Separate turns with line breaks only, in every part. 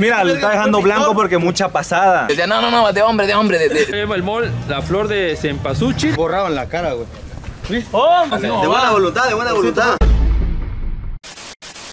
Mira, lo está dejando blanco porque mucha pasada.
Decía, no, no, no, de hombre, de hombre, de, de-
el mol, la flor de cempasúchil.
Borraban la cara, güey.
¡Oh!
De buena voluntad, de buena voluntad.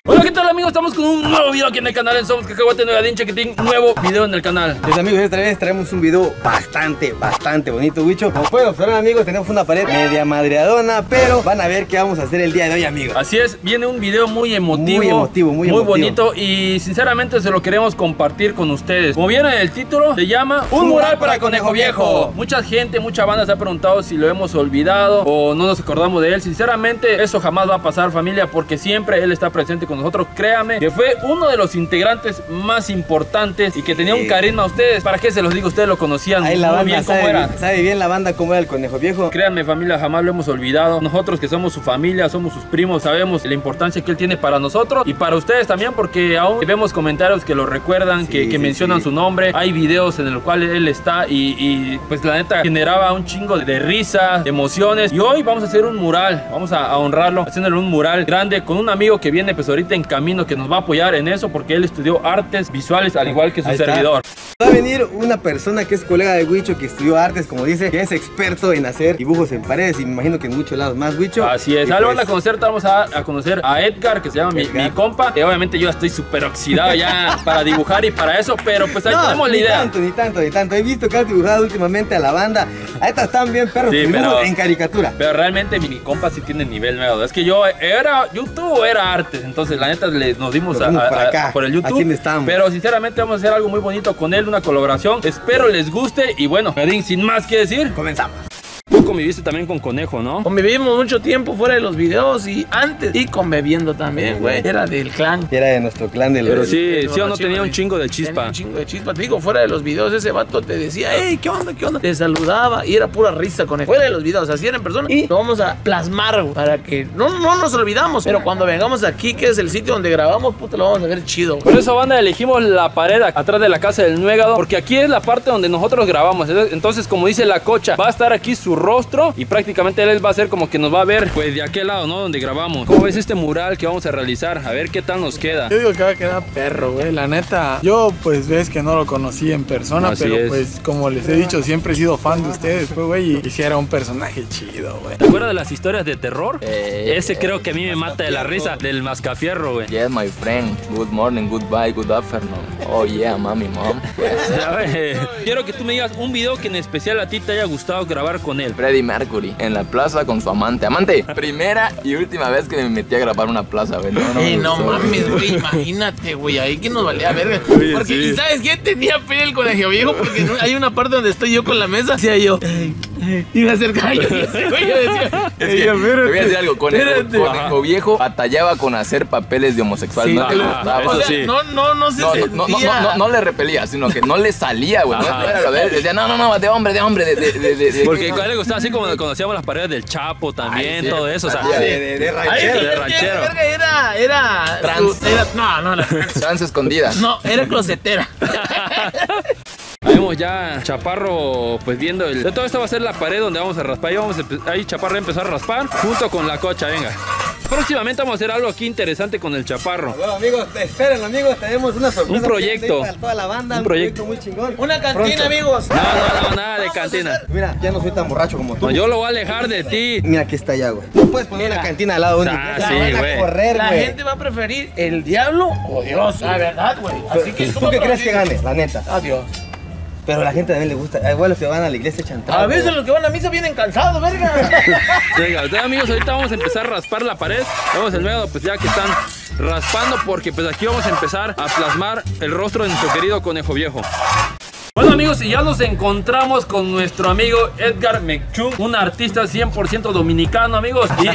Hola, ¿qué tal amigos? Estamos con un nuevo video aquí en el canal en Somos Cacahuate Nueva Chiquitín. Nuevo video en el canal.
Mis amigos, esta vez traemos un video bastante, bastante bonito, Wicho. Como pueden observar, amigos, tenemos una pared media madreadona, pero van a ver qué vamos a hacer el día de hoy, amigos.
Así es, viene un video muy emotivo,
Muy emotivo, muy emotivo.
bonito y sinceramente se lo queremos compartir con ustedes. Como vieron en el título, se llama Un mural para Conejo Viejo. Mucha gente, mucha banda se ha preguntado si lo hemos olvidado o no nos acordamos de él. Sinceramente, eso jamás va a pasar, familia, porque siempre él está presente con nosotros. Créame que fue uno de los integrantes más importantes y que tenía un carisma a ustedes. ¿Para qué se los digo? Ustedes lo conocían
Ahí la
muy
banda
bien cómo
sabe,
era.
sabe bien la banda cómo era el conejo viejo.
Créanme familia, jamás lo hemos olvidado. Nosotros que somos su familia, somos sus primos, sabemos la importancia que él tiene para nosotros y para ustedes también porque aún vemos comentarios que lo recuerdan, que,
Sí,
que
sí,
mencionan
sí.
su nombre. Hay videos en los cuales él está y, y, pues la neta generaba un chingo de risas, de emociones. Y hoy vamos a hacer un mural, vamos a, a honrarlo, haciéndole un mural grande con un amigo que viene pues ahorita en camino que nos va a apoyar en eso porque él estudió artes visuales al igual que su servidor.
Va a venir una persona que es colega de Wicho, que estudió artes, como dice, que es experto en hacer dibujos en paredes y me imagino que en muchos lados más, Wicho.
Así es, ahora
pues,
van a conocer, vamos a, a conocer a Edgar, que se llama mi, compa. Que obviamente yo estoy súper oxidado ya para dibujar y para eso, pero pues ahí
no,
tenemos la
ni
idea.
tanto, ni tanto, ni tanto. He visto que has dibujado últimamente a la banda. A estas están bien perros,
Sí, pero-
en caricatura.
Pero realmente mi compa sí tiene nivel nuevo. Es que yo era YouTube o era artes. Entonces, la neta, le- nos dimos a- a-
por
a-
acá.
por el YouTube.
Aquí donde estamos.
Pero sinceramente vamos a hacer algo muy bonito con él, una colaboración. Espero les guste. Y bueno, Nadine, sin más que decir,
Comenzamos.
Conviviste también con Conejo, ¿no?
Convivimos mucho tiempo fuera de los videos y antes. Y conviviendo también, güey. Era del clan.
Era de nuestro clan del
Pero
del-
sí,
El
sí o no tenía un chingo de
Tenía
chispa.
un chingo de chispa. Te digo, fuera de los videos, ese vato te decía, hey, ¿qué onda? ¿Qué onda? Te saludaba y era pura risa con él. Fuera de los videos, así era en persona. Y lo vamos a plasmar, güey, para que no, no nos olvidamos. Pero cuando vengamos aquí, que es el sitio donde grabamos, puta, lo vamos a ver chido. güey.
Por eso, banda, elegimos la pared atrás de la casa del Nuegado, porque aquí es la parte donde nosotros grabamos. Entonces, como dice la cocha, va a estar aquí su rostro y prácticamente él va a ser como que nos va a ver, pues de aquel lado, ¿no? Donde grabamos. ¿Cómo ves este mural que vamos a realizar? A ver qué tal nos queda.
Yo digo que va a quedar perro, güey. La neta, yo pues ves que no lo conocí en persona,
Así
pero
es.
pues como les he dicho, siempre he sido fan de ustedes, pues, güey, y quisiera un personaje chido, güey.
¿Te acuerdas de las historias de terror?
Eh,
Ese creo que a mí me mata de la risa, del mascafierro, güey.
Yes, my friend. Good morning, goodbye, good afternoon. Oh, yeah, mami, mom.
Quiero que tú me digas un video que en especial a ti te haya gustado grabar con él.
Freddie Mercury en la plaza con su amante. Amante, primera y última vez que me metí a grabar una plaza, güey. No, no, me
Eh, no
gustó.
mames, güey, imagínate, güey, ahí que nos valía verga. Porque, ¿y sabes qué? Tenía pena el colegio viejo porque hay una parte donde estoy yo con la mesa, decía yo, "Ey, ey", iba a acercar yo, ese güey, yo decía,
Es que, te voy a decir algo, conejo,
espérate.
conejo viejo batallaba con hacer papeles de homosexual,
Sí,
no le
ajá,
gustaba.
eso
o sea,
sí.
no, no, no se
No, no, no, no,
sentía.
no, no le repelía, sino que no le salía, güey. No,
Ajá.
no era lo de él. Decía, no, no, no, de hombre, de hombre, de, de, de, de- de-
Porque a él le gustaba así como conocíamos las paredes del Chapo también,
Ay, sí.
todo eso. O sea,
Ay,
De, de, de
Ay,
ranchero.
de ranchero.
verga era, era,
Trans.
era- no, no, la. Trans
escondida.
No, era closetera.
Ahí vemos ya Chaparro pues viendo el... De todo esto va a ser la pared donde vamos a raspar. Ahí, vamos a ahí Chaparro va a empezar a raspar junto con la cocha, venga. Próximamente vamos a hacer algo aquí interesante con el Chaparro.
Bueno, amigos, esperen, amigos, tenemos una sorpresa.
Un proyecto.
Para toda la banda,
Un
un
proyecto.
proyecto, muy chingón.
Una cantina,
Pronto.
amigos.
No, no, no, nada de cantina.
Mira, ya no soy tan borracho como tú.
No, yo lo voy a alejar de ti.
Mira, aquí está ya, güey. No puedes poner una cantina al lado de un
Ah,
La
sí, güey.
correr,
La gente va a preferir el diablo o Dios. La verdad, güey. Así que
¿Tú qué crees que gane? La neta.
Adiós.
Pero a la gente también le gusta. Ah, Igual los que van a la iglesia echan trago.
A veces los que van a misa vienen cansados, verga.
Venga, entonces, amigos, ahorita vamos a empezar a raspar la pared. Vamos el nuevo, pues ya que están raspando, porque pues aquí vamos a empezar a plasmar el rostro de nuestro querido conejo viejo. Bueno amigos, y ya nos encontramos con nuestro amigo Edgar Mechung, un artista 100% dominicano, amigos. Y...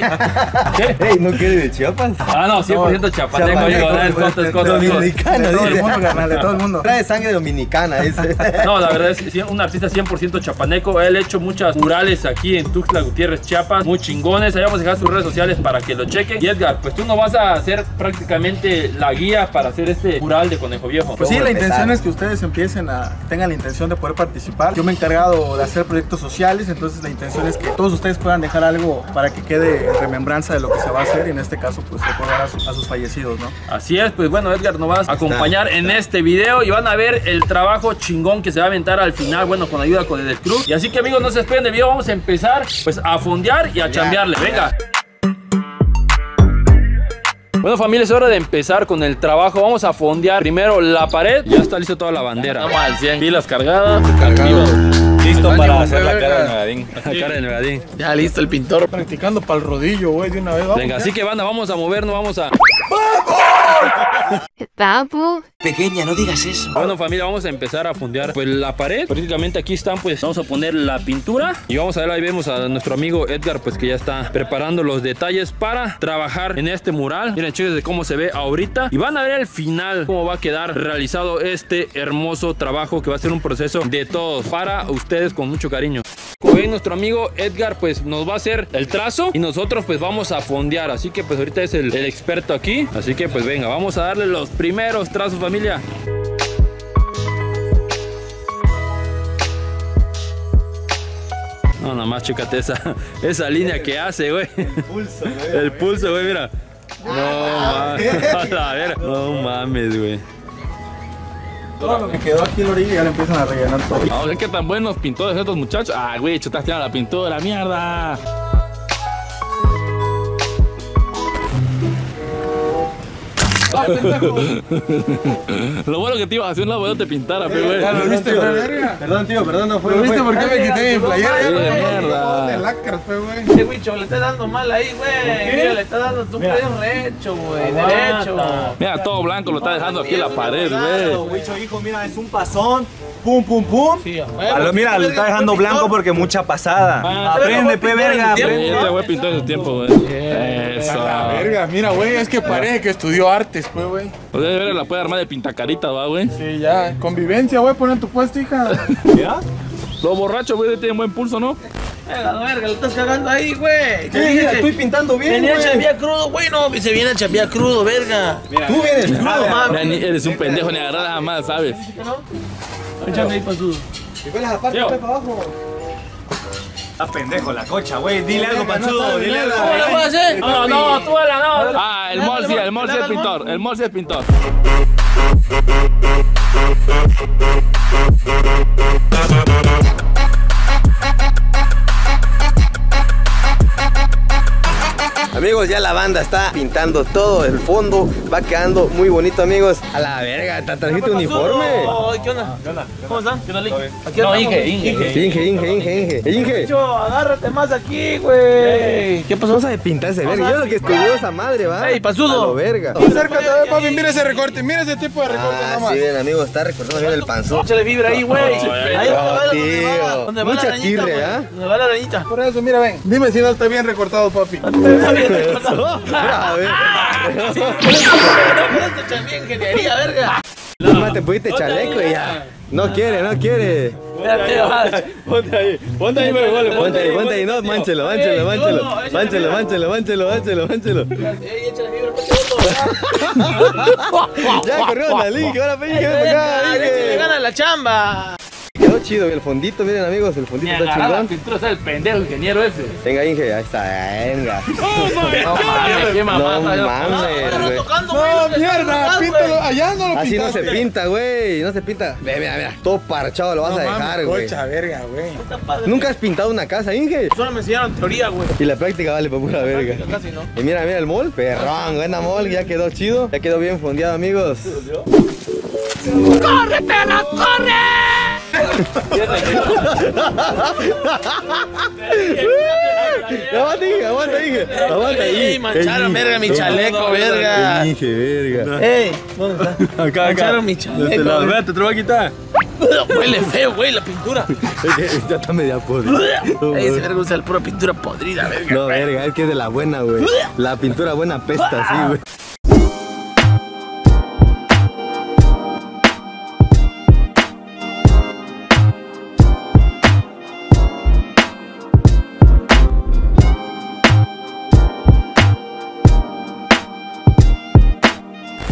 ¿Qué?
Ey, ¿no quiere de Chiapas?
Ah, no, 100% chapaneco, amigo. no, es costo, es costo, es costo.
Dominicano,
De todo el mundo, carnal, de todo el mundo.
Trae sangre dominicana, dice.
No, la verdad es un artista 100% chapaneco. Él ha hecho muchas murales aquí en Tuxtla Gutiérrez, Chiapas, muy chingones. Ahí vamos a dejar sus redes sociales para que lo chequen. Y Edgar, pues tú no vas a hacer prácticamente la guía para hacer este mural de Conejo Viejo.
Pues sí, la intención es que ustedes empiecen a, tengan la intención de poder participar. Yo me he encargado de hacer proyectos sociales, entonces la intención es que todos ustedes puedan dejar algo para que quede en remembranza de lo que se va a hacer y en este caso pues recordar a, su- a sus fallecidos, ¿no?
Así es, pues bueno, Edgar nos vas a acompañar en este video y van a ver el trabajo chingón que se va a aventar al final, bueno, con ayuda con el club. Y así que amigos, no se esperen del video, vamos a empezar pues a fondear y a chambearle. Venga. Bueno familia, es hora de empezar con el trabajo. Vamos a fondear primero la pared. Ya está listo toda la bandera.
Vamos al 100.
Pilas cargadas.
Listo para hacer la cara de Nevadín.
La cara de Nevadín.
Ya listo el pintor.
Practicando para el rodillo, güey, de una vez. vamos.
Venga, así que banda, vamos a movernos, vamos a...
Babu,
Pequeña, no digas eso.
Bueno familia, vamos a empezar a fondear pues la pared. Prácticamente aquí están pues vamos a poner la pintura y vamos a ver ahí vemos a nuestro amigo Edgar pues que ya está preparando los detalles para trabajar en este mural. Miren chicos de cómo se ve ahorita y van a ver al final cómo va a quedar realizado este hermoso trabajo que va a ser un proceso de todos para ustedes con mucho cariño. Como ven nuestro amigo Edgar pues nos va a hacer el trazo y nosotros pues vamos a fondear. Así que pues ahorita es el, el experto aquí. Así que pues venga, vamos a darle los primeros trazos familia. No, nada más chécate esa, esa línea que hace, güey. El pulso, güey. El pulso, güey, mira. No mames. A. No mames, güey.
Todo lo que quedó aquí en la orilla ya le empiezan a rellenar todo.
Vamos a ver qué tan buenos pintores estos muchachos. Ah, güey, chutaste a la pintura, mierda. Lo bueno que te ibas a hacer una buena te pintara, pe, güey.
Ya lo viste, güey, verga.
Perdón, tío, perdón, no fue.
¿Lo viste por qué me quité mi playera? Güey,
mierda.
De lacras, pues, güey.
Ese bicho le está dando mal ahí, güey. Mira, le está dando tu medio recho, güey. Derecho.
Mira, todo blanco lo está dejando aquí en la pared, güey.
Huicho, hijo, mira, es un pasón. Pum, pum, pum.
Sí, a
A
huevo.
lo- mira, lo está dejando blanco porque mucha pasada.
Ah,
Aprende, pe, verga.
Este güey pintó en su tiempo, güey. Eso.
La verga, mira, güey, es que parece que estudió artes, pues, güey.
O sea, de veras la puede armar de pintacarita, va, güey.
Sí, ya. Convivencia, güey, pon en tu puesto, hija.
Los borrachos, güey, tienen buen pulso, ¿no?
Venga, no, verga, le estás cagando ahí, güey. Te dije
mira,
que
estoy pintando bien,
Venía a
güey.
chambear crudo, güey. No, se viene a chambear crudo, verga.
Tú vienes crudo,
Ya ni eres un pendejo ni agarrar nada más, ¿sabes?
Échame ahí, pasudo.
Y fue las aparte, para abajo.
Está pendejo la cocha, güey. Dile algo, panzudo. Dile algo.
No, no, tú la no. Ah, el el es pintor. El es pintor.
Amigos, ya la banda está pintando todo el fondo. Va quedando muy bonito, amigos. A la verga, ¿te trajiste uniforme?
Ay, ¿Qué onda? ¿Cómo están? ¿Qué onda? Aquí
No. Inge, Inge.
Inge, Inge, Inge, Inge. Inge.
Bicho, agárrate más aquí, güey. ¿Qué pasó?
Vamos a pintarse verga. Yo lo que estudió esa madre, va.
Ey, pasudo.
A lo verga.
Acércate, a ver, papi, mira ese recorte, mira ese tipo de recorte
Ah,
nomás.
sí, bien, amigo, está recortando bien el panzón.
Échale fibra ahí, güey. Ahí va,
Mucha. ¿ah?
Va la arañita.
Por eso, mira, ven. Dime si no está bien recortado, papi.
Está bien recortado.
A ver.
Sí, por eso, por eso chambeé ingeniería, verga.
Nomás te pusiste chaleco y ya. No quiere, no quiere.
Ponte ahí, ponte ahí,
Ponte ahí, ponte ahí, no, manchelo, manchelo, manchelo. Manchelo, manchelo, manchelo, manchelo, manchelo. Ya corrió la link, ahora ven que ven para acá,
Le gana la chamba.
Quedó chido el fondito, miren amigos, el fondito está
Agarrar la
chingón.
pintura, está el pendejo ingeniero ese.
Venga, Inge, ahí está, venga.
No mames, qué mamada.
No
está-
mames, güey.
No, mierda, píntalo. Allá no lo
Así no se pinta, güey, no se pinta. Ve, mira, mira, todo parchado lo vas
No
a dejar, güey.
cocha, verga, güey.
Está.
Nunca has pintado una casa, Inge.
Solo me enseñaron teoría, güey.
Y la práctica vale para pura verga.
Casi no.
Y mira, mira el mol, perrón, buena mol, ya quedó chido, ya quedó bien fondeado, amigos. Aguanta, Inge, aguanta, Inge. Aguanta,
Ey, mancharon, verga, mi chaleco, verga.
Inge, verga.
Ey, ¿dónde está?
Acá,
Mancharon mi chaleco.
lado, Vete, te lo voy a quitar.
Huele feo, güey, la pintura.
Ya está media podrida.
Ese verga usa la pura pintura podrida, verga.
No, verga, es que es de la buena, güey. La pintura buena pesta, sí, güey.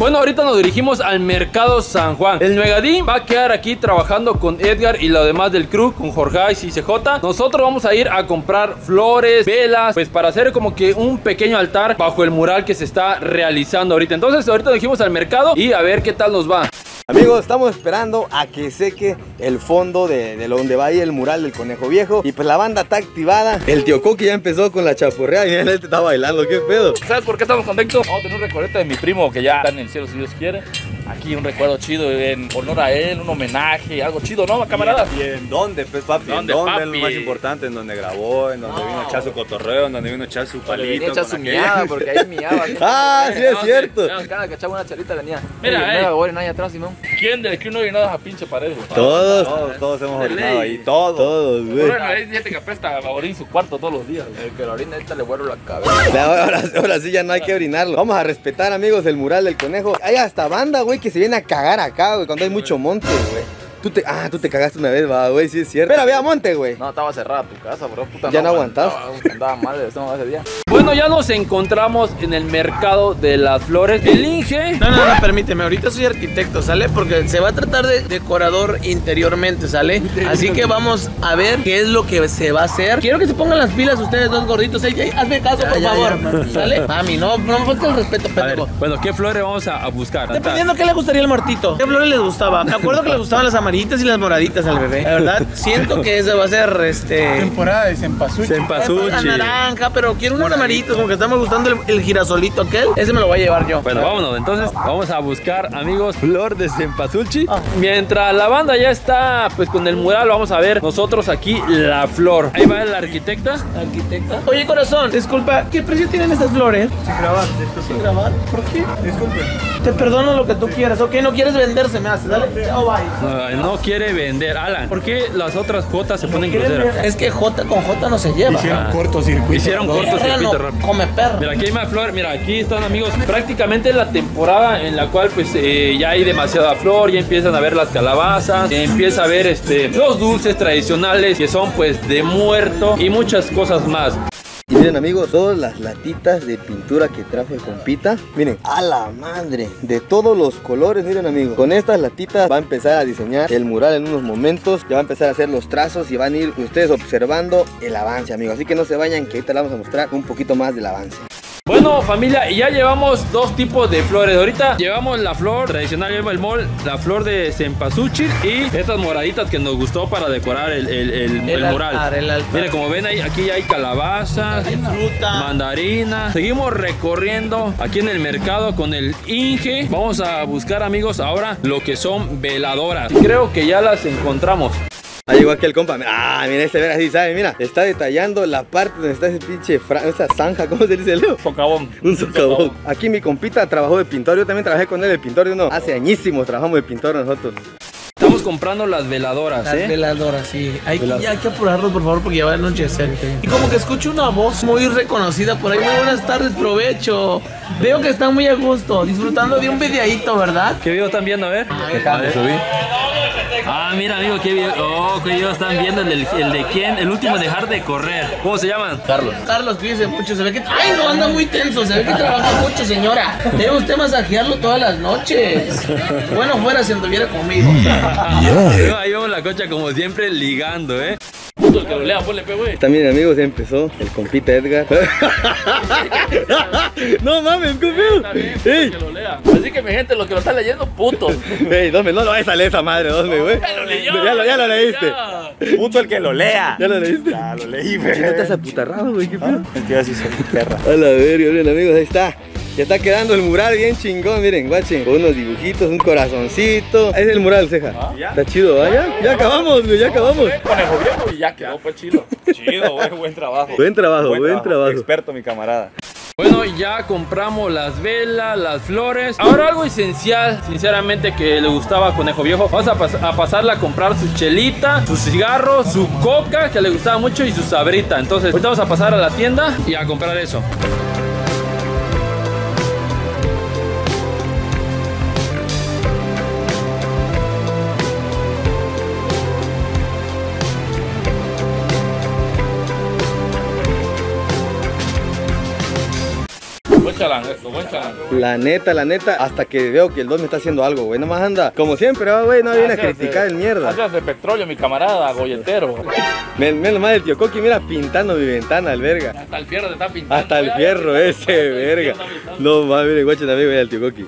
Bueno, ahorita nos dirigimos al Mercado San Juan. El Megadín va a quedar aquí trabajando con Edgar y lo demás del crew, con Jorge y CJ. Nosotros vamos a ir a comprar flores, velas, pues para hacer como que un pequeño altar bajo el mural que se está realizando ahorita. Entonces, ahorita nos dirigimos al mercado y a ver qué tal nos va.
Amigos, estamos esperando a que seque el fondo de, de donde va ahí el mural del conejo viejo. Y pues la banda está activada. El tío Coqui ya empezó con la chapurrea y mira, este está bailando, qué pedo.
¿Sabes por qué estamos contentos? Vamos a tener un recuerdo de mi primo que ya está en el cielo si Dios quiere. Aquí un recuerdo chido en honor a él, un homenaje, algo chido, ¿no, camaradas?
¿Y en dónde, pues, papi?
¿Dónde,
¿En dónde es
papi?
lo más importante? En donde grabó, en donde vino a echar su cotorreo, en donde vino a echar su palito.
a
con
su miada porque ahí miaba.
Ah, sí es
No,
cierto.
Cada que echaba una charita venía.
Mira,
Mira,
eh.
hay atrás, Simón.
¿Quién del que no orinado a pinche pared?
Todos,
Todos, todos hemos orinado
ley.
ahí, todos.
todos, güey.
Bueno, ahí fíjate que apesta a orín su cuarto todos los días. güey.
El que la orina ahorita le vuelvo la cabeza.
Ahora, ahora sí ya no hay que orinarlo. Vamos a respetar, amigos, el mural del conejo. Hay hasta banda, güey, que se viene a cagar acá, güey, cuando hay mucho monte, güey. Tú te, ah, tú te cagaste una vez, va, güey, sí es cierto. Pero había monte, güey.
No, estaba cerrada tu casa, bro. Puta,
Ya no aguantaste.
Andaba mal de estómago ese día.
Bueno, ya nos encontramos en el mercado de las flores. El Inge
No, no, no, permíteme. Ahorita soy arquitecto, ¿sale? Porque se va a tratar de decorador interiormente, ¿sale? Así que vamos a ver qué es lo que se va a hacer. Quiero que se pongan las pilas ustedes dos gorditos. Ey, ey, hazme caso, por favor. ¿Sale? Mami, no, no me falta el respeto, pendejo.
bueno, ¿qué flores vamos a, a buscar?
Dependiendo qué le gustaría al muertito. ¿Qué flores les gustaba? Me acuerdo que le gustaban las amarillitas y las moraditas al bebé. La verdad, siento que ese va a ser este.
Temporada de cempasúchil.
La
Cempasúchil.
naranja, pero quiero unas amarillitas, como que está me gustando el, el girasolito aquel. Ese me lo voy a llevar yo.
Bueno, vámonos, entonces vamos a buscar, amigos, flor de cempasúchil.
Ah.
Mientras la banda ya está, pues con el mural, vamos a ver nosotros aquí la flor. Ahí va la arquitecta.
Arquitecta. Oye, corazón, disculpa, ¿qué precio tienen estas flores?
Sin grabar, esto
Sin grabar. ¿Por qué?
Disculpe.
Te perdono lo que tú quieras, ok, no quieres venderse, me hace, dale, chao, bye.
Ay, no quiere vender. Alan, ¿por qué las otras J se ponen
¿Quieres
groseras?
Es que J con J no se lleva.
Hicieron
Ah.
cortocircuito.
Hicieron cortocircuito rápido.
come perro.
Mira, aquí hay más flor. Mira, aquí están amigos. Prácticamente la temporada en la cual pues eh, ya hay demasiada flor, ya empiezan a ver las calabazas, empieza a ver este los dulces tradicionales que son pues de muerto y muchas cosas más.
Y miren amigos, todas las latitas de pintura que trajo el compita Miren, a la madre, de todos los colores, miren amigos. Con estas latitas va a empezar a diseñar el mural en unos momentos Ya va a empezar a hacer los trazos y van a ir ustedes observando el avance amigos. Así que no se vayan que ahorita les vamos a mostrar un poquito más del avance
Bueno familia, y ya llevamos dos tipos de flores Ahorita llevamos la flor tradicional, lleva el mol La flor de cempasúchil y estas moraditas que nos gustó para decorar el, el- el- el mural
altar.
Miren, como ven ahí, aquí hay calabazas
fruta.
mandarina. Seguimos recorriendo aquí en el mercado con el Inge. Vamos a buscar, amigos, ahora lo que son veladoras. Creo que ya las encontramos.
Ahí llegó aquí el compa. Ah, mira, este ver así, ¿sabe? Mira, está detallando la parte donde está ese pinche, fra- esa zanja, ¿cómo se dice, Leo?
Socavón.
Un socavón. Aquí mi compita trabajó de pintor, yo también trabajé con él de pintor, no. Hace añísimos trabajamos de pintor nosotros.
Estamos comprando las veladoras,
Las
¿eh?
veladoras, sí. Hay hay que apurarnos, por favor, porque ya va a anochecer. Y como que escucho una voz muy reconocida por ahí. Muy buenas tardes, provecho. Veo que están muy a gusto, disfrutando de un videíto, ¿verdad?
¿Qué video están viendo? A ver. A ver. Ah, mira, amigo, qué video. Oh, qué video están viendo. El, del- el de quién? El último en dejar de correr. ¿Cómo se llaman?
Carlos.
Carlos, cuídese mucho. Se ve que. ¡Ay, no! Anda muy tenso. Se ve que trabaja mucho, señora. Debe usted masajearlo todas las noches. Bueno, fuera si anduviera conmigo.
Ahí va- Ahí vemos la cocha como siempre ligando, ¿eh?
Puto el que lo lea, ponle pe, güey.
También amigos, ya empezó el compita Edgar. no mames,
bien,
Ey,
que lo lea. Así que mi gente, los que lo están leyendo, putos.
ey, no lo vayas a leer esa madre, dosme, güey.
Ya lo leyó.
Ya lo, ya lo leíste.
Ya.
Puto el que lo lea.
Ya lo leíste.
Ya lo leí,
¿No
güey.
estás aputarrado, güey? ¿Qué pedo?
Es que así soy perra.
A la verga, miren amigos, ahí está. Ya está quedando el mural bien chingón, miren, guachen. Con unos dibujitos, un corazoncito. Es el mural, ceja.
¿Ya?
Está chido, ¿vaya? Ya acabamos, güey, ya acabamos.
Conejo viejo y ya quedó, pues chido.
Chido, güey. Buen trabajo.
Buen trabajo, buen trabajo.
Experto, mi camarada.
Bueno, ya compramos las velas, las flores. Ahora algo esencial, sinceramente, que le gustaba a Conejo Viejo. Vamos a, pas- a pasarla a comprar su chelita, sus cigarros, su coca, que le gustaba mucho, y su sabrita. Entonces, ahorita vamos a pasar a la tienda y a comprar eso.
Chalán esto, buen chalán.
La neta, la neta, hasta que veo que el 2 me está haciendo algo, güey. Nomás anda, como siempre, güey, no viene a criticar el mierda.
Gracias de petróleo, mi camarada, golletero.
Men- Menos mal el tío Coqui, mira, pintando mi ventana, el verga.
Hasta el fierro te está pintando.
Hasta el fierro ese, verga. No mames, miren, guachen amigo, el tío Coqui.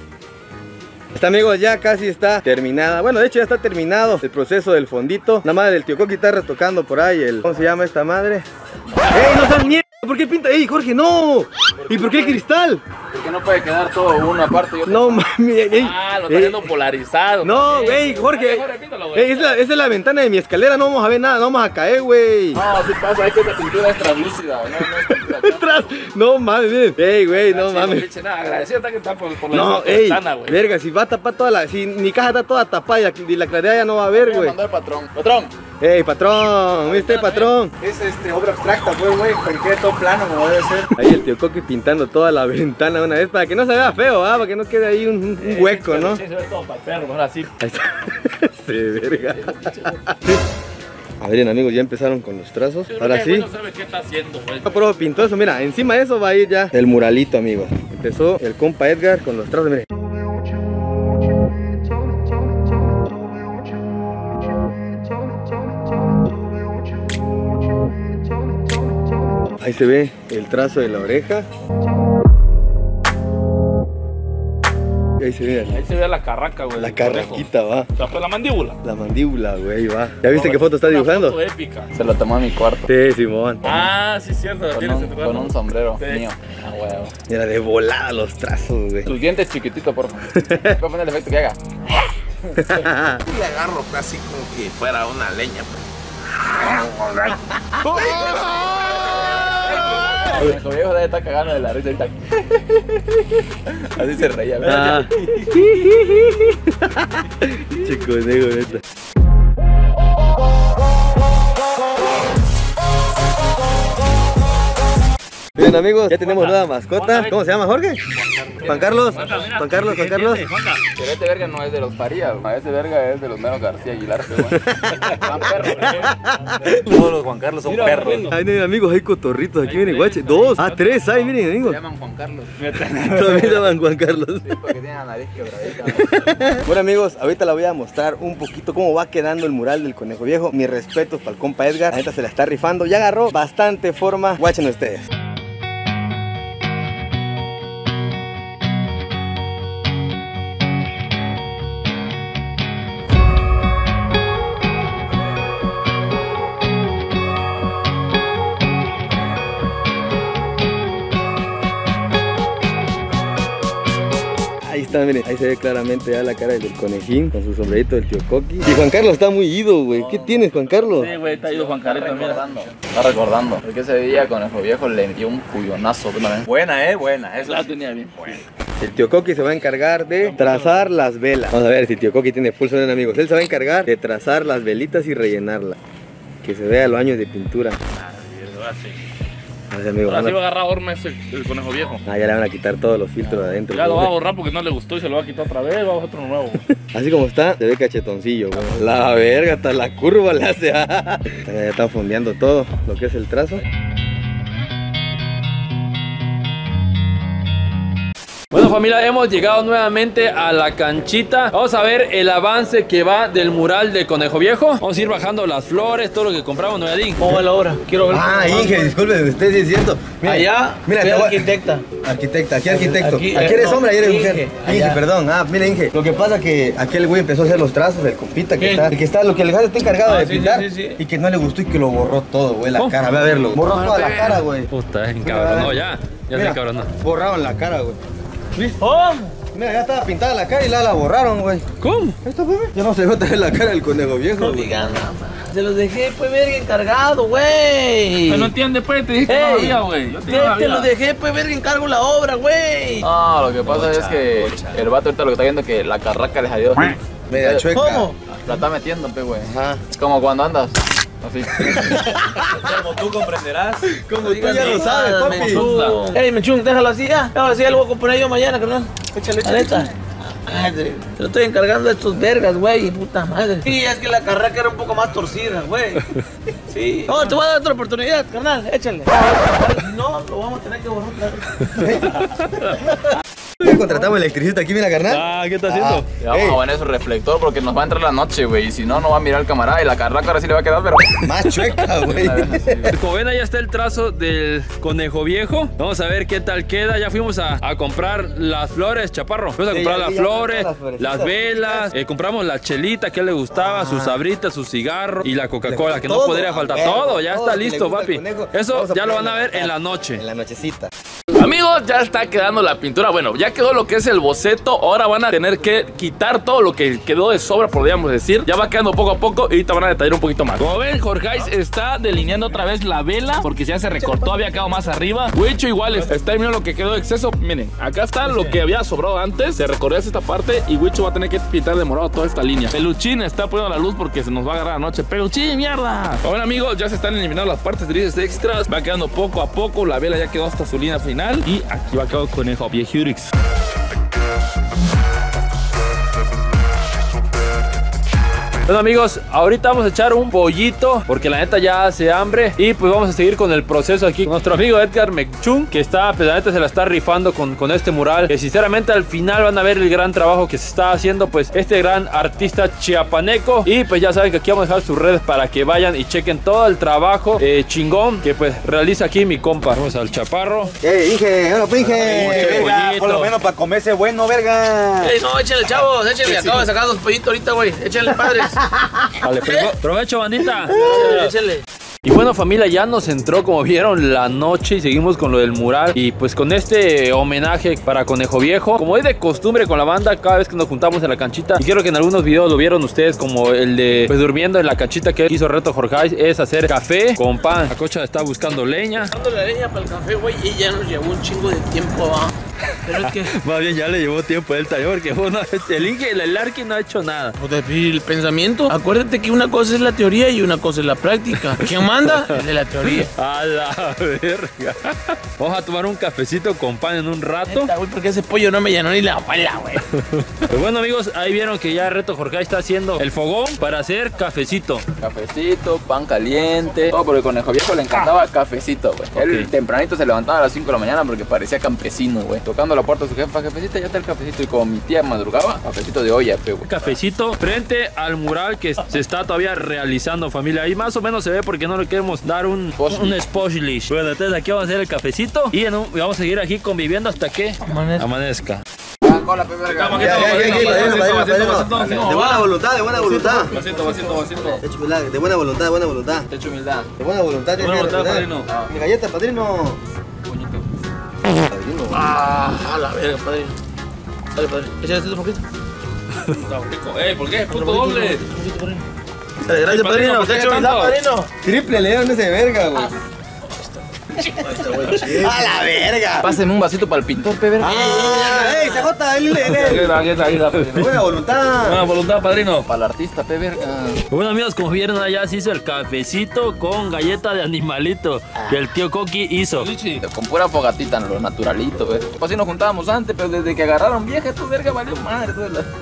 Esta amigos ya casi está terminada. Bueno, de hecho ya está terminado el proceso del fondito. Nada más el tío Coqui está retocando por ahí el. ¿Cómo se llama esta madre? ¡Ey, no seas mierda! ¿Por qué pinta? ¡Ey, Jorge, no! ¿Y por qué el cristal?
Porque no puede quedar todo uno aparte. Yo
No mames, ey.
Ah, lo está viendo polarizado.
No, güey, Jorge.
Dale, Jorge, píntalo, güey.
Ey, esa, es la, esa es la ventana de mi escalera, no vamos a ver nada, no vamos a caer, güey.
No, sí pasa, es que esta pintura es translúcida. No, no es.
Atrás. No mames, miren. Ey, güey, no
no
mames.
nada, agradecido que está por, por la
No, ey,
ventana, güey.
verga, si va a tapar toda la. Si mi caja está toda tapada y la, y la claridad ya no va a
a
güey.
mandar patrón. Patrón.
Ey, patrón, ¿viste, patrón?
Es este, obra abstracta, güey, para que quede todo plano como debe ser.
Ahí el tío Coqui pintando toda la ventana una vez para que no se vea feo, ¿ah? Para que no quede ahí un, un
Eh,
hueco, ¿no?
Sí, se ve todo para el perro, ahora sí.
Ahí está. Sí, verga. A ver, amigos, ya empezaron con los trazos.
Yo
Ahora sí.
el güey no sabe qué está haciendo, güey.
Pintó eso, mira, encima de eso va a ir ya el muralito, amigos. Empezó el compa Edgar con los trazos, mire. Ahí se ve el trazo de la oreja. Ahí se ve
Ahí se ve la carraca, güey.
la carraquita, va.
O sea, fue la mandíbula.
La mandíbula, güey, va. ¿Ya viste
No,
qué foto está
una
dibujando?
foto épica.
Se lo tomó a mi cuarto.
Sí, Simón.
Ah, sí, cierto.
Con
tienes
un,
en tu
con un sombrero
Sí.
mío. Ah, huevo.
Mira, de volada los trazos, güey.
Tus dientes chiquititos, por favor. Voy a poner el efecto que haga.
Y le agarro pues, así como que fuera una leña.
El debe estar cagando de la risa ahorita. Así se reía, ¿verdad?
Ah. Chico, negro, neta. Bien amigos, ya tenemos nueva mascota. ¿Cómo se llama Jorge? Juan Carlos. Juan Carlos, Juan Carlos.
Pero este verga no es de los Farías, ese verga es de los Mero García Aguilar.
Todos los Juan Carlos son perros.
Ay, miren amigos, hay cotorritos aquí, miren, guache. Dos, ah, tres, ay, miren
Se
amigos.
llaman Juan Carlos.
También se llaman Juan Carlos.
Sí, porque tienen la nariz quebradita.
Bueno amigos, ahorita les voy a mostrar un poquito cómo va quedando el mural del conejo viejo. Mis respetos para el compa Edgar. La neta se la está rifando. Ya agarró bastante forma. Guachen ustedes. Está, miren, ahí se ve claramente ya la cara del conejín con su sombrerito del tío Coqui. Y Juan Carlos está muy ido, güey. ¿Qué tienes, Juan Carlos?
Sí, güey, está ido Juan
Está
Carlos,
recordando. Está recordando. Porque ese día con el viejo le dio un cuyonazo. ¿no?
Buena, eh, buena. Eso
La tenía bien.
El tío Coqui se va a encargar de trazar las velas. Vamos a ver si el tío Coqui tiene pulso, miren amigos. Él se va a encargar de trazar las velitas y rellenarlas. Que se vea los años de pintura.
Sí. Ahora sí
van
va
a-
agarrar Ormes el, el conejo viejo.
Ah, ya le van a quitar todos los filtros de adentro.
Ya lo va a borrar porque no le gustó y se lo va a quitar otra vez. Vamos a otro nuevo.
Así como está, se ve cachetoncillo, güey. La verga, hasta la curva le hace. ya está fondeando todo lo que es el trazo.
Familia, hemos llegado nuevamente a la canchita Vamos a ver el avance que va del mural de Conejo Viejo Vamos a ir bajando las flores, todo lo que compramos, ¿no, Yadín?
¿Cómo va la obra? Quiero ver.
Ah. Inge, disculpe, usted sí es cierto. Mira,
Allá,
mira,
arquitecta.
Arquitecta, aquí arquitecto.
Aquí,
Aquí,
eh,
eres
no,
hombre, ahí eres
Inge,
mujer. Inge,
allá.
perdón. Ah, mira, Inge. Lo que pasa que aquel güey empezó a hacer los trazos, el compita que está. El que está, lo que el está encargado
Ah,
de
sí,
pintar.
sí, sí.
Y que no le gustó y que lo borró todo, güey, la cara. Ve a verlo. Borró toda la cara, güey.
Puta, encabronó ya, ya se
Mira,
encabronó
Borraron la cara, güey.
¿Cómo?
Mira, ya estaba pintada la cara y la, la borraron, güey.
¿Cómo?
Está, bebé. Ya no se ve otra la cara del conejo viejo,
No
güey.
digan nada más. Se los dejé, pues, verga, encargado, güey.
Pero no entiendes, pues, te dije que no había, güey. Yo te
te, te dejé, pues, verga, encargo la obra, güey.
No, lo que pasa es que el vato ahorita lo que está viendo es que la carraca le salió así.
Media chueca.
¿Cómo?
La está metiendo, pe, güey.
Ajá.
Es como cuando andas. Así.
Como tú comprenderás.
Como tú ya lo sabes, papi.
Mechún. Ey, Mechún, déjalo así ya. Ahora sí, ya lo voy a componer yo mañana, carnal.
Échale,
neta. madre. Se lo estoy encargando a estos vergas, güey. Puta madre. Sí, es que la carraca era un poco más torcida, güey. Sí. No, te voy a dar otra oportunidad, carnal. Échale. No, lo vamos a tener que borrar otra vez.
Ya contratamos electricista aquí, mira, carnal.
Ah, ¿qué está haciendo?
Ya vamos a poner su reflector porque nos va a entrar la noche, güey. Y si no, no va a mirar el camarada y la carraca ahora sí le va a quedar, pero.
Más chueca, güey.
Como ven, ahí está el trazo del conejo viejo. Vamos a ver qué tal queda. Ya fuimos a, a comprar las flores, chaparro. Fuimos a comprar
ya-
las
ya
flores,
las
velas, eh, compramos la chelita que le gustaba, sus sabritas, su cigarro y la Coca-Cola, que no
Todo,
podría faltar. Todo, ya
todo
está listo,
el
papi. Eso ya lo van a ver en la noche.
En la nochecita.
Amigos, ya está quedando la pintura. Bueno, ya quedó lo que es el boceto. Ahora van a tener que quitar todo lo que quedó de sobra, podríamos decir. Ya va quedando poco a poco y ahorita van a detallar un poquito más. Como ven, Jorge está delineando otra vez la vela porque ya se recortó, había quedado más arriba. Huicho igual está terminando lo que quedó de exceso. Miren, acá está lo que había sobrado antes. Se recorrió hacia esta parte y Huicho va a tener que pintar de morado toda esta línea. Peluchín está poniendo la luz porque se nos va a agarrar la noche. Peluchín, mierda. Bueno, amigos, ya se están eliminando las partes grises extras. Va quedando poco a poco. La vela ya quedó hasta su línea final. Y aquí va quedando conejo viejurix.
Thank Bueno amigos, ahorita vamos a echar un pollito porque la neta ya hace hambre y pues vamos a seguir con el proceso aquí con nuestro amigo Edgar Mechun que está, pues la neta se la está rifando con, con este mural que sinceramente al final van a ver el gran trabajo que se está haciendo pues este gran artista chiapaneco y pues ya saben que aquí vamos a dejar sus redes para que vayan y chequen todo el trabajo eh, chingón que pues realiza aquí mi compa. Vamos al chaparro.
¡Eh, Inge! ¡Hola, Inge!
Verga,
Por lo menos para comerse bueno, verga.
Ey, no, échale, chavos, échale. Acabo de sacar dos pollitos ahorita, güey. Échale, padres.
Vale, provecho, provecho, bandita.
Échale.
Y bueno familia, ya nos entró como vieron la noche y seguimos con lo del mural y pues con este homenaje para Conejo Viejo. Como es de costumbre con la banda, cada vez que nos juntamos en la canchita y quiero que en algunos videos lo vieron ustedes como el de pues durmiendo en la canchita que hizo Reto Jorge es hacer café con pan. La cocha está buscando leña.
La leña para el café, güey, y ya nos llevó un chingo de tiempo, va. Pero es que,
Más bien ya le llevó tiempo el taller porque bueno, el Inge, el Arqui no ha hecho nada.
el pensamiento. Acuérdate que una cosa es la teoría y una cosa es la práctica. ¿Quién manda? El de la teoría.
A la verga. Vamos a tomar un cafecito con pan en un rato.
Neta, güey, porque ese pollo no me llenó ni la pala, güey.
Pues bueno amigos, ahí vieron que ya Reto Jorge está haciendo el fogón para hacer cafecito.
Cafecito, pan caliente. Todo porque el conejo viejo le encantaba cafecito, güey. Él tempranito se levantaba a las 5 de la mañana porque parecía campesino, güey. Tocando la puerta de su jefa, jefecita, ya está el cafecito. Y como mi tía madrugaba, cafecito de olla, güey.
Cafecito frente al mural que se está todavía realizando familia. Ahí más o menos se ve porque no le queremos dar un, un spoilish. Bueno, entonces aquí vamos a hacer el cafecito y, en un- y vamos a seguir aquí conviviendo hasta que
Amanezca.
amanezca.
Cola.
De buena voluntad, de buena voluntad.
Vasito, vasito, vasito.
De hecho, De buena voluntad, de buena voluntad.
Te echo humildad.
De buena voluntad,
buena
tienes que
voluntad, padrino.
Mi galleta, padrino. Padrino.
Ah, a la verga, padre. Dale, padre. Échale este poquito.
Está rico. Ey, ¿por qué? Puto doble.
Dale, gracias,
Padrino,
padrino.
¿por qué
Te echo
tanto?
humildad, padrino.
Triple león ese verga, güey. A la verga.
Pásenme un vasito para el pintor, pe, verga.
Ah, ey, CJ,
aquí está, aquí está,
buena voluntad.
Buena voluntad, padrino.
Para el artista, pe, verga.
Bueno amigos, como vieron allá se hizo el cafecito con galleta de animalito que el tío Coqui hizo.
Con pura fogatita, lo naturalito, ¿ves? Pues así nos juntábamos antes, pero desde que agarraron vieja, tu verga valió madre.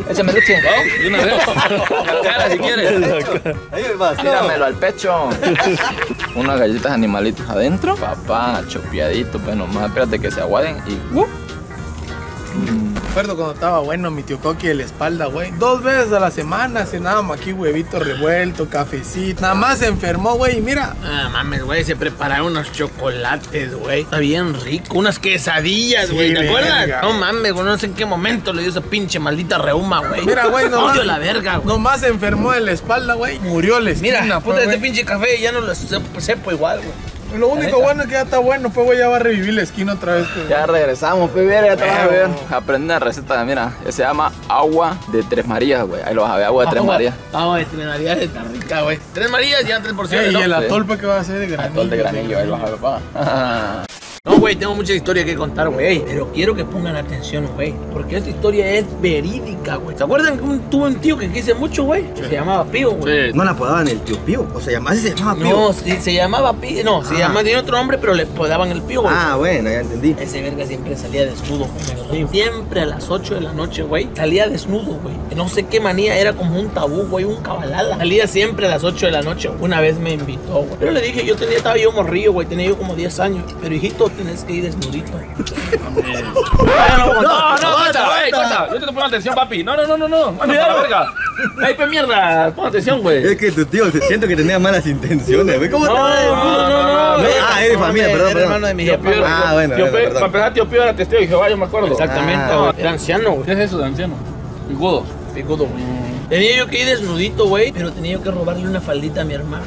Échame leche.
De una vez. La cara si quieres.
Ahí vas.
Tíramelo al pecho. Unas galletas animalitos adentro. Papá, chopeadito, pues nomás. Espérate que se aguaden y. ¡uh!
Recuerdo cuando estaba bueno mi tío Coqui de la espalda, güey. Dos veces a la semana cenábamos aquí huevito revuelto, cafecito. Nada más se enfermó, güey. Y mira,
Ah, mames, güey, se prepararon unos chocolates, güey. Está bien rico. Unas quesadillas,
Sí,
güey, ¿te acuerdas? No mames, güey, no sé en qué momento le dio esa pinche maldita reuma, güey.
mira, güey, nomás.
Odio la verga, güey.
Nomás se enfermó de la espalda, güey. Murió la esquina,
Mira, puta, este pinche café ya no lo sepo igual, güey.
Lo único bueno es que ya está bueno, pues, ya va a revivir la esquina otra vez. pues.
Ya regresamos, pe, verga, te vas a ver. Aprende una receta, mira. Se llama agua de Tres Marías, güey. Ahí lo vas a ver, agua de Tres Marías.
Agua de Tres Marías está rica, güey. Tres Marías ya tres porciones,
Ey,
¿no?
y el atol, pues, que va a ser de granito.
Atol de granillo, ahí lo vas a ver, pa.
No, güey, tengo mucha historia que contar, güey. Pero quiero que pongan atención, güey. Porque esta historia es verídica, güey. ¿Se acuerdan que un- tuve un tío que quise mucho, güey? Que se llamaba Pío, güey.
Sí.
No la apodaban el tío Pío. O sea, así se llamaba Pío.
No, sí, se llamaba Pío. No, se
Ah.
llamaba, tenía otro nombre, pero le daban el Pío, güey.
Ah, bueno, ya entendí.
Ese verga siempre salía desnudo río. Siempre a las 8 de la noche, güey. Salía desnudo, güey. No sé qué manía, era como un tabú, güey, un cabalala. Salía siempre a las 8 de la noche. güey. Una vez me invitó, güey. Pero le dije, yo tenía, estaba yo morrillo, güey. Tenía yo como 10 años. Pero hijito, tienes que ir desnudito.
No, no, no, corta. Yo te pongo atención, papi. No, no, no, no, no. Mano, la verga. Ey, pues mierda. Pon atención, güey.
Es que tu tío, siento que tenía malas intenciones, güey. ¿Cómo
No,
te
no, no, no.
Ah, es de familia, perdón,
hermano de mi
Tío. Pío,
Ah, bueno.
Para empezar, tío Pío era testigo de Jehová, yo me acuerdo.
Exactamente,
Ah.
güey. Era anciano, güey.
¿Qué es eso de anciano? Picudo.
Picudo, güey. Tenía yo que ir desnudito, güey, pero tenía yo que robarle una faldita a mi hermano.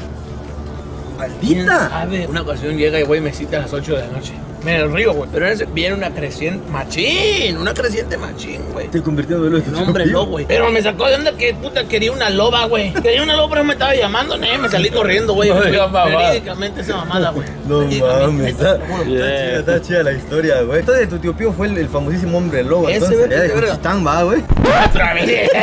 ¿Quién
¿Maldita?
sabe? Una ocasión llega y güey me cita a las 8 de la noche. El río, güey. Pero en ese viene una creciente machín, una creciente machín, güey.
Te convirtió en
Un hombre lobo, güey. Pero me sacó de onda que puta quería una loba, güey. Quería una loba, pero me estaba llamando, ne, me salí corriendo, güey.
No.
Verídicamente esa mamada, güey.
No mames, está, chida, está chida la historia, güey. Entonces tu tío Pío fue el, el famosísimo hombre lobo,
Ese
entonces, allá de. Juchitán, va, güey.
Otra vez.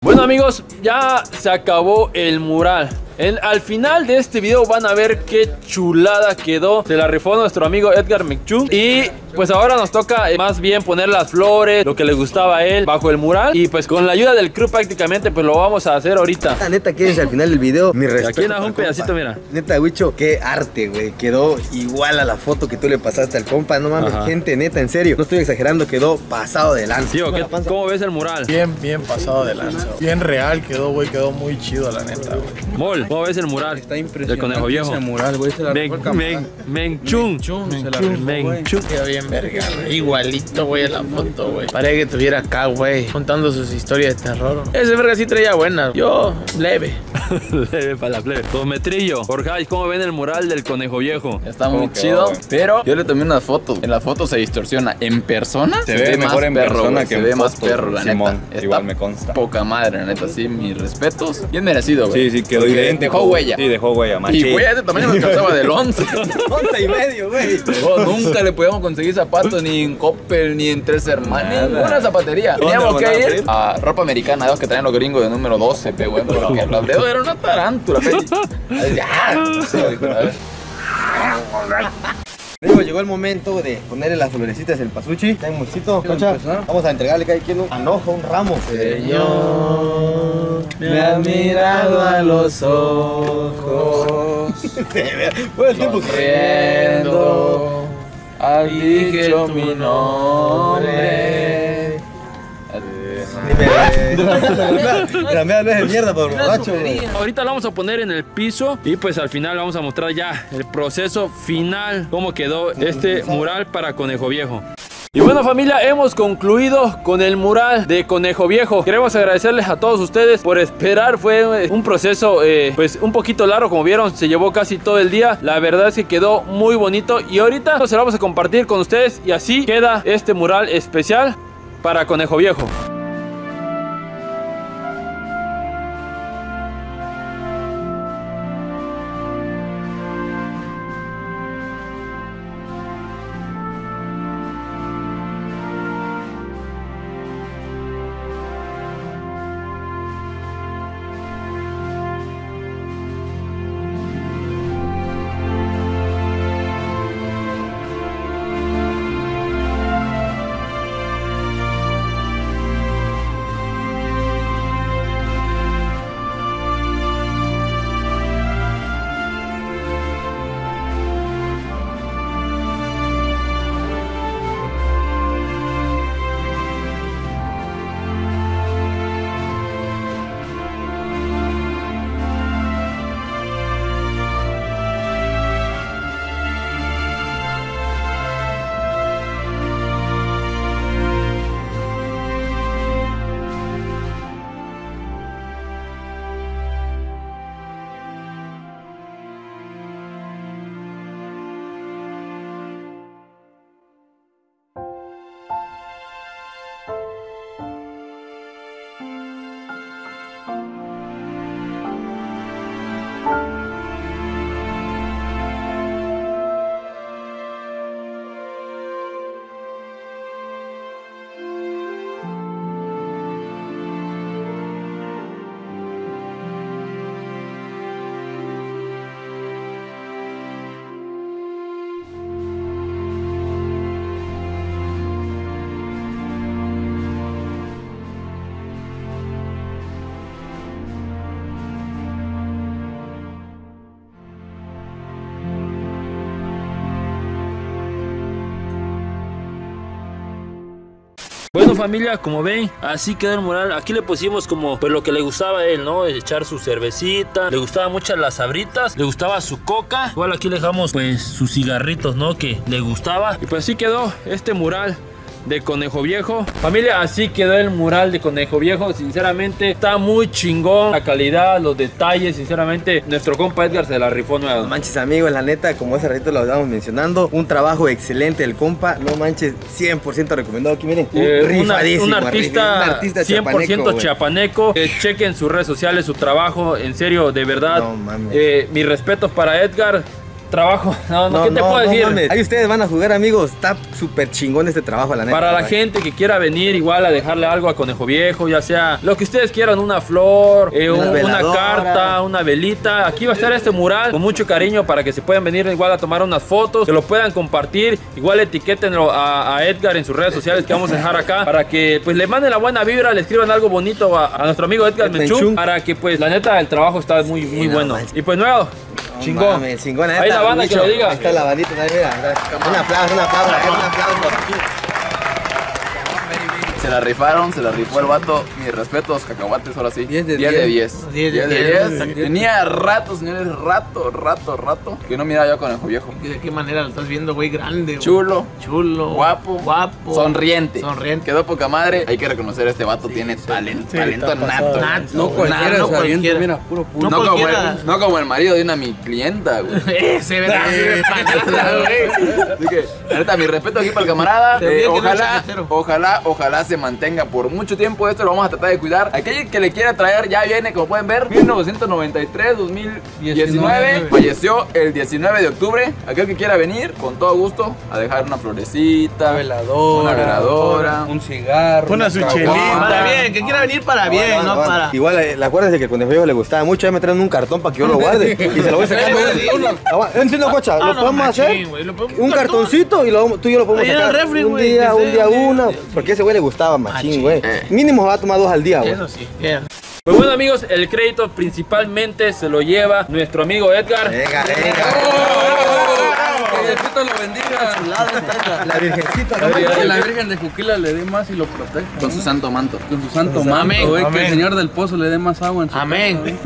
Bueno amigos, ya se acabó el mural. En- al final de este video van a ver qué chulada quedó. Se la rifó nuestro amigo Edgar McChung. Y pues ahora nos toca eh, más bien poner las flores, lo que le gustaba a él bajo el mural. Y pues con la ayuda del crew prácticamente pues lo vamos a hacer ahorita.
La neta, quédense al final del video. Mi respeto.
Aquí nada,
para
un pedacito, mira.
Neta, Wicho, qué arte, güey. Quedó igual a la foto que tú le pasaste al compa. No mames,
Ajá.
gente, neta, en serio. No estoy exagerando, quedó pasado de lanza.
Tío,
Con
¿qué-
la panza.
¿cómo ves el mural?
Bien, bien pasado de lanza. Bien real quedó, güey. Quedó muy chido, la neta, güey.
Mol, ¿cómo ves el mural?
Está
Del conejo viejo.
ese mural, güey. Se la
Men,
el
men, Menchung.
se la rifó.
Quedó bien verga, güey. Igualito, güey, a la foto, güey. Parece que estuviera acá, güey, contando sus historias de terror. Ese verga sí traía buenas. Yo, leve.
Leve para la plebe. Don Metrillo, Jorge, ¿cómo ven el mural del conejo viejo?
Está muy
¿Cómo quedó,
chido, pero yo le tomé unas fotos. En la foto se distorsiona. En persona
Se ve mejor
más
en
perro,
persona que
se
en
ve más perro, la
Simón,
neta. Está
igual me consta.
Poca madre, la neta, sí. Mis respetos. Bien merecido, güey.
Sí, sí, quedó idéntico.
Dejó huella.
Sí, dejó huella,
Y
machín.
güey, ese tamaño me alcanzaba del 11.
Once y medio, güey.
Oh, nunca le podíamos conseguir zapatos ni en Coppel ni en Tres Hermanos. Ninguna zapatería.
¿Dónde
Teníamos que ir a ropa americana, esos que traían los gringos de número 12, pe, güey. Porque los dedos eran una tarántula, pe.
Luego llegó el momento de ponerle las florecitas en el pasuchi. Ten musito, concha. Vamos a entregarle cada quien un anojo, un ramo.
Señor, me ha mirado a los ojos.
Tiempo
Corriendo, has dicho mi nombre.
La mea no es de mierda por borracho.
Ahorita lo vamos a poner en el piso y pues al final vamos a mostrar ya el proceso final, cómo quedó este mural para Conejo Viejo. Y bueno familia, hemos concluido con el mural de Conejo Viejo. Queremos agradecerles a todos ustedes por esperar. Fue un proceso eh, pues un poquito largo, como vieron, se llevó casi todo el día. La verdad es que quedó muy bonito y ahorita se lo vamos a compartir con ustedes y así queda este mural especial para Conejo Viejo. Familia, como ven, así quedó el mural. Aquí le pusimos como pues lo que le gustaba a él, ¿no? Echar su cervecita, le gustaban muchas las sabritas, le gustaba su coca. Igual aquí le dejamos pues sus cigarritos, ¿no? Que le gustaba. Y pues así quedó este mural de Conejo Viejo. Familia, así quedó el mural de Conejo Viejo. Sinceramente, está muy chingón. La calidad, los detalles. Sinceramente, nuestro compa Edgar se la rifó nueva.
No manches amigos, la neta, como hace ratito lo estábamos mencionando, un trabajo excelente del compa, no manches, 100% recomendado. Aquí miren,
Eh, una- un, artista,
un artista
100%
chapaneco, güey.
chiapaneco. Eh, chequen sus redes sociales, su trabajo. En serio, de verdad.
No mames.
eh, mis respetos para Edgar. Trabajo. No, no,
No,
¿qué te
no,
puedo
no
decir?
mames. Ahí ustedes van a jugar, amigos. Está súper chingón este trabajo, la neta.
Para la gente que quiera venir igual a dejarle algo a Conejo Viejo, ya sea lo que ustedes quieran, una flor, eh, un- una
veladoras.
carta, una velita. Aquí va a estar este mural con mucho cariño para que se puedan venir igual a tomar unas fotos, que lo puedan compartir. Igual etiquétenlo a, a Edgar en sus redes sociales que vamos a dejar acá para que pues le manden la buena vibra, le escriban algo bonito a, a nuestro amigo Edgar
Ed
Menchú para que pues la neta el trabajo está muy, muy
no
bueno. Y pues nuevo, chingón.
mames, chingón, la
Ahí la banda que lo diga.
Ahí está la bandita, mira. Un aplauso, un aplauso, un aplauso.
Se la rifaron, se la rifó el vato. Mis respetos, cacahuates, ahora sí.
10 de
10 de 10.
10 de
10.
10.
Tenía rato, señores, rato, rato, rato. Que no miraba yo con el viejo.
¿De qué manera lo estás viendo, güey? Grande, güey.
Chulo,
Chulo.
guapo,
Guapo.
sonriente.
Sonriente.
Quedó poca madre. Hay que reconocer, este vato tiene talento, talento nato.
Nato.
No
cualquiera
no cualquiera.
mira,
puro
No,
No como, el, no como el marido de una mi clienta, güey.
Ese, ¿verdad? Sí.
Así que, neta, mi respeto aquí para el camarada. Eh, ojalá, ojalá, ojalá se mantenga por mucho tiempo. Esto lo vamos a tratar de cuidar. Aquel que le quiera traer ya viene, como pueden ver, 1993, 2019. Falleció el 19 de octubre. Aquel que quiera venir, con todo gusto, a dejar una florecita,
veladora,
una veladora.
un cigarro,
Una su
caguama.
chelita.
Para bien, que quiera venir para bien, no para.
Igual, eh, acuérdense que el conejo viejo le gustaba mucho. Ya me traen un cartón para que yo lo guarde. Y se lo voy sacando. Enciendo, cocha. Lo podemos hacer. Un cartoncito y lo, vamos- tú y yo lo podemos sacar. un día,
que
un día uno. Porque a ese güey le gustaba machín,
Machín.
güey. Mínimo va a tomar dos al día, güey.
Eso sí, bien.
Pues bueno amigos, el crédito principalmente se lo lleva nuestro amigo Edgar.
Venga, venga.
Que Diosito lo bendiga.
La virgencita.
Que
¿no?
la Virgen de Juquila le dé más y lo proteja.
Con su santo manto.
Con su santo
Amén,
manto, güey. Que
amén.
el Señor del Pozo le dé más agua en su
Amén.
Venga.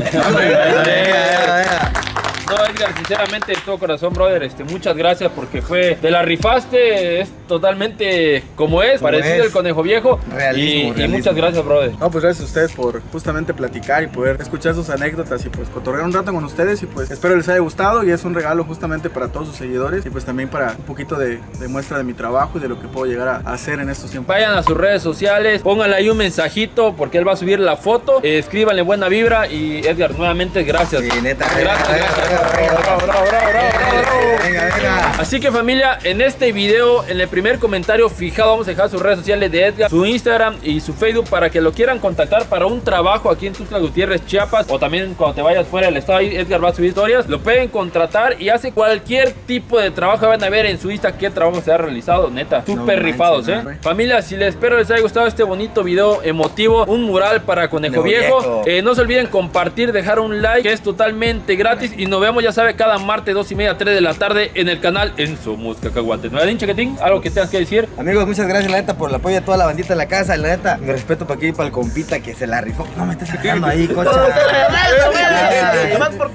No, Edgar, sinceramente, de todo corazón, brother, este, muchas gracias porque fue, te la rifaste, es totalmente como es, parecido
es.
al conejo viejo.
Realismo,
y, muchas gracias, brother.
No, pues gracias a ustedes por justamente platicar y poder escuchar sus anécdotas y pues cotorrear un rato con ustedes y pues espero les haya gustado y es un regalo justamente para todos sus seguidores y pues también para un poquito de, de muestra de mi trabajo y de lo que puedo llegar a, hacer en estos tiempos.
Vayan a sus redes sociales, pónganle ahí un mensajito porque él va a subir la foto, escríbanle buena vibra y Edgar, nuevamente gracias.
Sí, neta.
Gracias, gracias. Bravo, bravo, bravo, bravo, bravo.
Venga, venga.
Así que familia, en este video, en el primer comentario fijado, vamos a dejar sus redes sociales de Edgar, su Instagram y su Facebook para que lo quieran contactar para un trabajo aquí en Tuxtla Gutiérrez, Chiapas, o también cuando te vayas fuera del estado, ahí Edgar va a subir historias, lo pueden contratar y hace cualquier tipo de trabajo, van a ver en su Insta qué trabajo se ha realizado, neta, súper rifados, eh. Familia, si les espero les haya gustado este bonito video emotivo, un mural para Conejo Viejo. eh, no se olviden compartir, dejar un like, que es totalmente gratis. Y nos vemos, ya sabe, cada martes, dos y media, 3 de la tarde en el canal en Somos Cacahuates. ¿No Chaquetín? ¿Algo que tengas que decir?
Amigos, muchas gracias, la neta, por el apoyo de toda la bandita de la casa. La neta, mi respeto para aquí, para el compita que se la rifó. No me estés sacando ahí, cocha.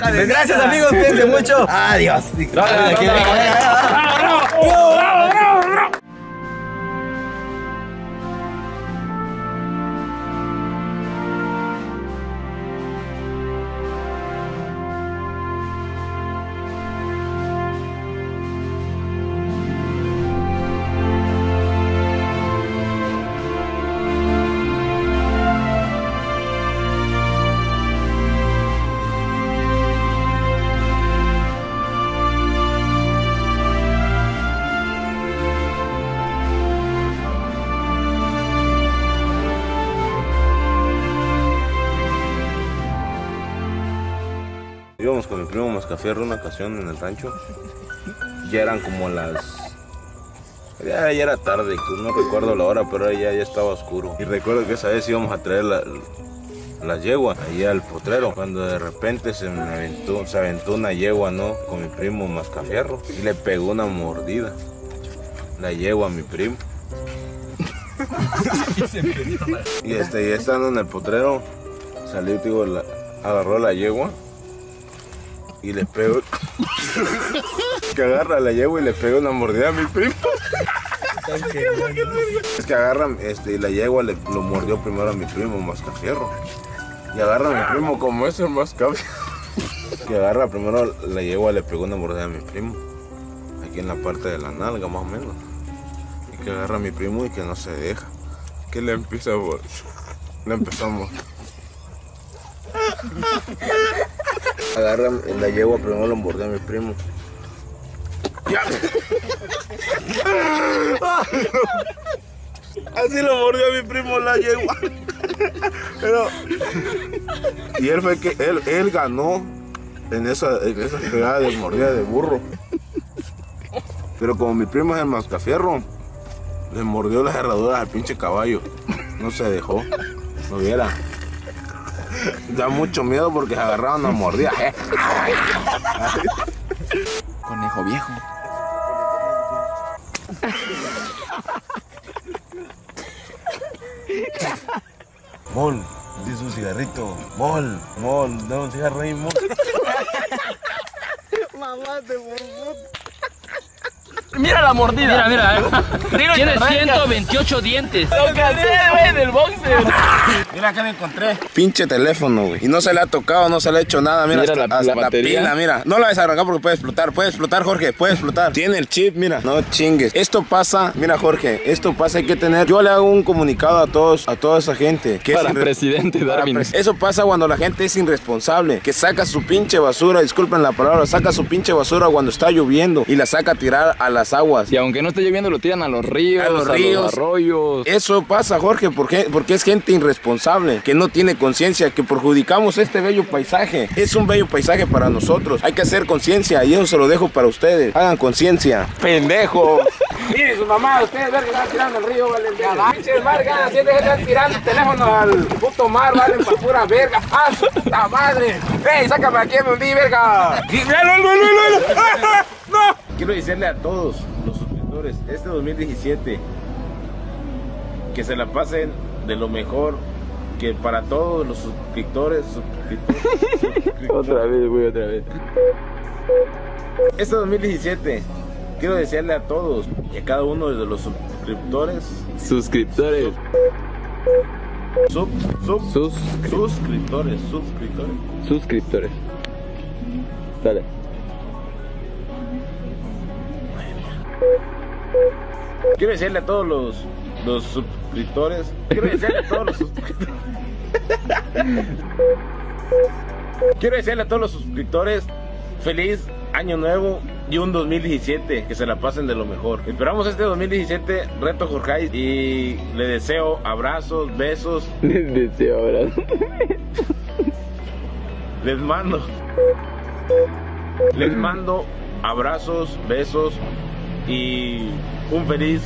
Pues gracias, amigos, cuídense mucho. Adiós.
Gracias,
Aquí,
bravo,
venga,
bravo,
venga.
bravo, bravo,
primo Mascafierro una ocasión en el rancho. Ya eran como las. Ya, era tarde, pues, no recuerdo la hora, pero ya, ya estaba oscuro. Y recuerdo que esa vez íbamos a traer la, la yegua ahí al potrero. Cuando de repente se me aventó, se aventó una yegua, ¿no? Con mi primo Mascafierro. Y le pegó una mordida. La yegua a mi primo. Y este, ya estando en el potrero, salió, digo, la- agarró la yegua y le pegó. que agarra la yegua y le pega una mordida a mi primo. es que agarra este, y la yegua le lo mordió primero a mi primo, Mascafierro. Y agarra a mi primo como es el Mascafierro. que agarra primero la yegua le pegó una mordida a mi primo. Aquí en la parte de la nalga, más o menos. Y que agarra a mi primo y que no se deja. Que le empieza a... Le empezamos. Agarra la yegua, primero lo mordió a mi primo. Ya. Así lo mordió a mi primo la yegua. Pero, y él fue que él, él ganó en esa, en esa pegada de mordida de burro. Pero como mi primo es el mascafierro, le mordió las herraduras al pinche caballo. No se dejó. No viera. Da mucho miedo porque se agarraron a mordida.
Conejo viejo.
Mol, dice un cigarrito. Mol, mol, da un cigarro ahí, mol.
Mira la mordida.
Mira, mira. Tiene 128 dientes.
Lo que hace, güey, del boxer.
Mira acá me encontré. Pinche teléfono, güey. Y no se le ha tocado, no se le ha hecho nada. Mira,
Mira
hasta,
la-
hasta
la batería.
pila, mira. No la vas a arrancar porque puede explotar. Puede explotar, Jorge. Puede explotar. Tiene el chip, mira. No chingues. Esto pasa, mira, Jorge. Esto pasa, hay que tener. Yo le hago un comunicado a todos, a toda esa gente. Que
Para
irre-
presidente,
para
Darwin.
pres- Eso pasa cuando la gente es irresponsable. Que saca su pinche basura, disculpen la palabra, saca su pinche basura cuando está lloviendo y la saca a tirar a las aguas.
Y aunque no esté lloviendo, lo tiran a los ríos,
A los ríos.
arroyos.
Eso pasa, Jorge, porque, porque es gente irresponsable, que no tiene conciencia, que perjudicamos este bello paisaje. Es un bello paisaje para nosotros. Hay que hacer conciencia y eso se lo dejo para ustedes. Hagan conciencia. Pendejo.
Miren, su mamá, ustedes ver que están tirando el río, vale. Pinches margas, siempre están tirando teléfono al puto mar, vale, para pura verga. ¡Ah, su puta madre! ¡Ey, sácame aquí, me hundí, verga!
Quiero decirle a todos los suscriptores, este 2017, que se la pasen de lo mejor, que para todos los suscriptores, suscriptores,
Otra vez, güey, otra vez.
Este 2017, quiero desearle a todos y a cada uno de los suscriptores,
Suscriptores.
sub, sub,
Sus
suscriptores, suscriptores,
suscriptores. Dale.
Quiero desearle a todos los, los suscriptores, quiero desearle a todos los suscriptores, quiero desearle a todos los suscriptores feliz año nuevo y un 2017 que se la pasen de lo mejor. Esperamos este 2017 reto Jorge y le deseo abrazos, besos,
Les deseo ahora.
les mando les mando abrazos, besos y un feliz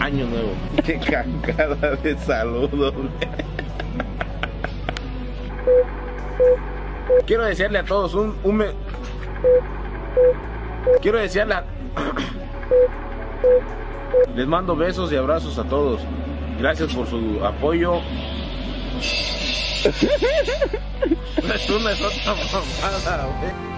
año nuevo. Qué cagada de saludos. Quiero desearle a todos un, un me- Quiero desearle a... Les mando besos y abrazos a todos. Gracias por su apoyo. Es una es otra mamada, güey.